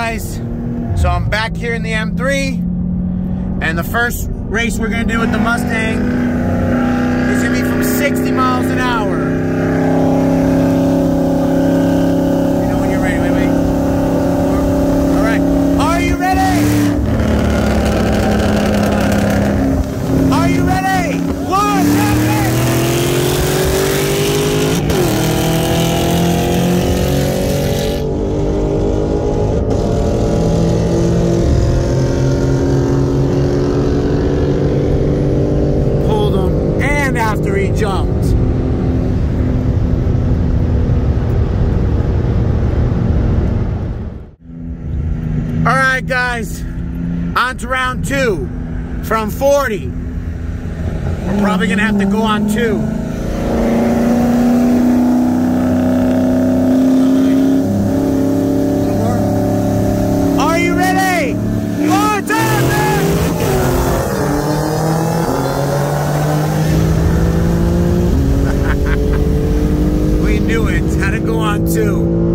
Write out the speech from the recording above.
guys, so I'm back here in the M3, and the first race we're gonna do with the Mustang is gonna be from 60 after he jumped. All right, guys, on to round two from 40. We're probably gonna have to go on two. gotta go on too.